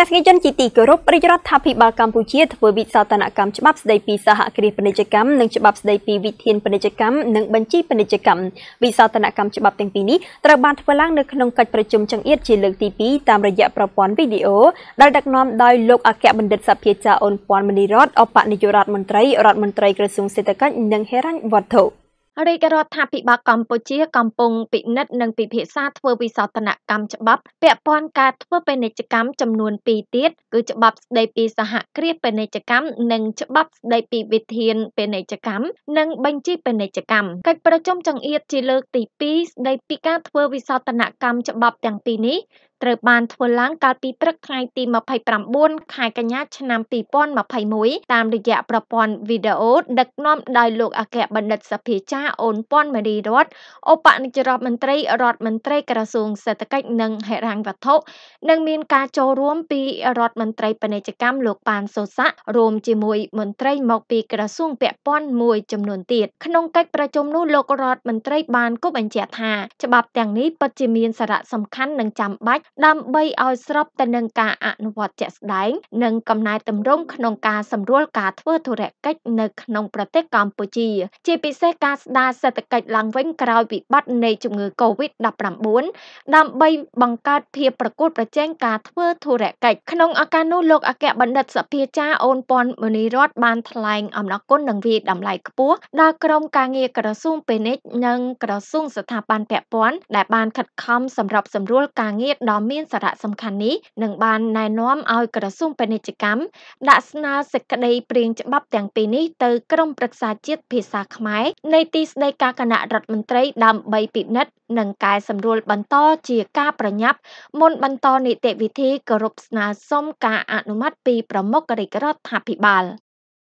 ទស្សនិកជនជាទីគោរពរាជរដ្ឋាភិបាលកម្ពុជាធ្វើវិសោធនកម្មច្បាប់ស្តីពីសហគ្រាសពាណិជ្ជកម្មនិងច្បាប់ស្តីពីវិធានពាណិជ្ជកម្មនិងបញ្ជីពាណិជ្ជកម្មវិសោធនកម្មច្បាប់ទាំងពីរនេះត្រូវបានធ្វើឡើងនៅក្នុងកិច្ចប្រជុំចង្អៀតជាលើកទី2តាមរយៈប្រព័ន្ធវីដេអូដែលដឹកនាំដោយលោកអគ្គបណ្ឌិតសភាចាអូនពាន់មនីរតអបនាយករដ្ឋមន្ត្រីរដ្ឋមន្ត្រីក្រសួងសេដ្ឋកិច្ចនិងហិរញ្ញវត្ថុ រាជរដ្ឋាភិបាលកម្ពុជាកំពុងពិនិត្យនិងពិភាក្សាធ្វើវិសោធនកម្មច្បាប់ពាក់ព័ន្ធការធ្វើពាណិជ្ជកម្មចំនួន2ទៀតគឺច្បាប់ស្តីពីសហគ្រាសពាណិជ្ជកម្មនិងច្បាប់ស្តីពីវិធានពាណិជ្ជកម្មនិងបញ្ជីពាណិជ្ជកម្មកិច្ចប្រជុំចង្អៀតជាលើកទី2ស្តីពីការធ្វើវិសោធនកម្មច្បាប់ទាំងពីរនេះត្រូវបានធ្វើឡើងកាលពីព្រឹកថ្ងៃទី29ខែកញ្ញាឆ្នាំ2021តាមរយៈប្រព័ន្ធវីដេអូដឹកនាំដោយលោកអគ្គបណ្ឌិតសភាចាអូនពាន់មេរីរតឧបនាយករដ្ឋមន្ត្រីរដ្ឋមន្ត្រីក្រសួងសេដ្ឋកិច្ចនិងហិរញ្ញវត្ថុនិងមានការចូលរួមពីរដ្ឋមន្ត្រីពាណិជ្ជកម្មលោកប៉ានសូសារួមជាមួយមន្ត្រីមកពីក្រសួងពាក់ព័ន្ធមួយចំនួនទៀតក្នុងកិច្ចប្រជុំនោះលោករដ្ឋមន្ត្រីបានគប់បញ្ជាក់ថាច្បាប់ទាំងនេះពិតជាមានសារៈសំខាន់និងចាំបាច់ដើម្បីឲ្យស្របទៅនឹងការអនុវត្តជាក់ស្ដែង និងកំណែតម្រង់ក្នុងការសម្រួលការធ្វើធុរកិច្ចនៅក្នុងប្រទេសកម្ពុជា ជាពិសេសការស្ដារសេដ្ឋកិច្ចឡើងវិញក្រោយវិបត្តិនៃជំងឺ Covid-19 ដើម្បីបង្កើតភាពប្រកួតប្រជែងការធ្វើធុរកិច្ចក្នុងឱកាសនោះលោកអគ្គបណ្ឌិតសភាចាអូនពាន់មនីរតបានថ្លែងអំណរគុណនិងវាយតម្លៃខ្ពស់ដល់ក្រុមការងារក្រសួងពាណិជ្ជនិងក្រសួងស្ថាប័នពាក់ព័ន្ធដែលបានខិតខំសម្របសម្រួលការងារដ៏មានសារៈសំខាន់នេះនឹងបានណែនាំឲ្យក្រសួងពាណិជ្ជកម្មដាក់ស្នើសេចក្តីព្រាងច្បាប់ទាំងពីរនេះទៅក្រមប្រឹក្សាជាតិភាសាខ្មែរនៃទីស្តីការគណៈរដ្ឋមន្ត្រីដើម្បីពិនិត្យនិងកែសម្រួលបន្តជាការប្រញាប់មុនបន្តនីតិវិធីគោរពស្នើសុំការអនុម័តពីប្រមុខរាជរដ្ឋាភិបាល